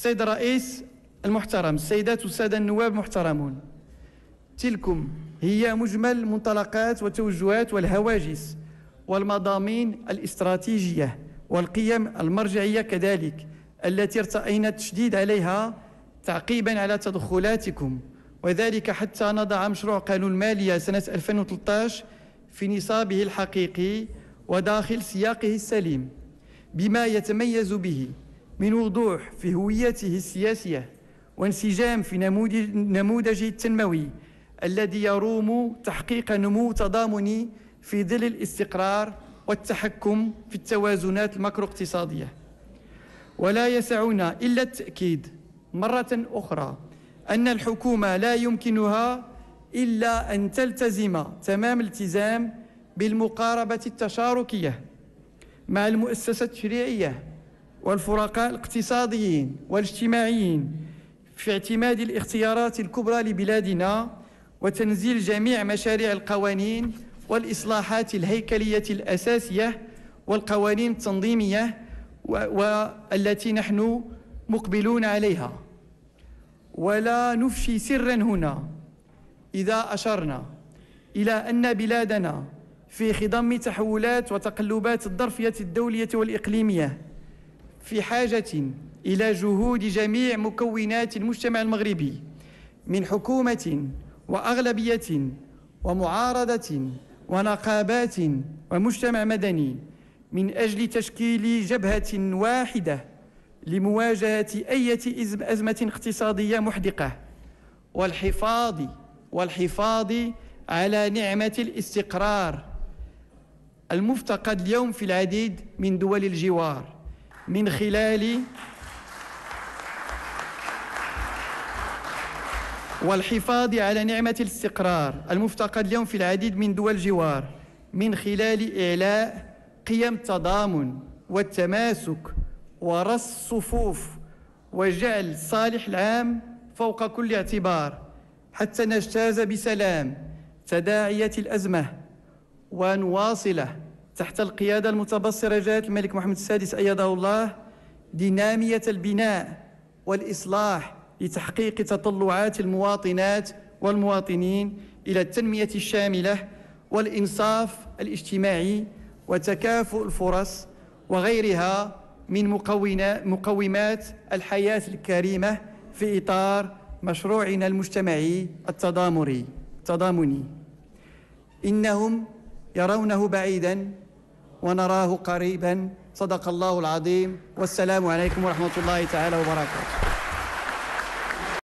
السيد الرئيس المحترم السيدات والسادة النواب المحترمون تلكم هي مجمل منطلقات وتوجهات والهواجس والمضامين الاستراتيجية والقيم المرجعية كذلك التي ارتأينا التشديد عليها تعقيبا على تدخلاتكم. وذلك حتى نضع مشروع قانون المالية سنة 2013 في نصابه الحقيقي وداخل سياقه السليم بما يتميز به. من وضوح في هويته السياسية وانسجام في نموذجه التنموي الذي يروم تحقيق نمو تضامني في ظل الاستقرار والتحكم في التوازنات الماكرو اقتصادية ولا يسعنا إلا التأكيد مرة أخرى أن الحكومة لا يمكنها إلا أن تلتزم تمام الالتزام بالمقاربة التشاركية مع المؤسسة التشريعية والفرقاء الاقتصاديين والاجتماعيين في اعتماد الاختيارات الكبرى لبلادنا وتنزيل جميع مشاريع القوانين والإصلاحات الهيكلية الأساسية والقوانين التنظيمية والتي نحن مقبلون عليها. ولا نفشي سرا هنا. إذا أشرنا إلى أن بلادنا في خضم تحولات وتقلبات الظرفية الدولية والإقليمية في حاجة إلى جهود جميع مكونات المجتمع المغربي من حكومة وأغلبية ومعارضة ونقابات ومجتمع مدني من أجل تشكيل جبهة واحدة لمواجهة أي أزمة اقتصادية محدقة والحفاظ والحفاظ على نعمة الاستقرار المفتقد اليوم في العديد من دول الجوار. من خلال والحفاظ على نعمة الاستقرار المفتقد اليوم في العديد من دول الجوار من خلال إعلاء قيم التضامن والتماسك ورص الصفوف وجعل الصالح العام فوق كل اعتبار حتى نجتاز بسلام تداعية الأزمة ونواصل تحت القيادة المتبصرة جلالة الملك محمد السادس أيده الله دينامية البناء والإصلاح لتحقيق تطلعات المواطنات والمواطنين إلى التنمية الشاملة والإنصاف الاجتماعي وتكافؤ الفرص وغيرها من مقومات الحياة الكريمة في إطار مشروعنا المجتمعي التضامري التضامني. إنهم يرونه بعيدا ونراه قريبا. صدق الله العظيم. والسلام عليكم ورحمة الله تعالى وبركاته.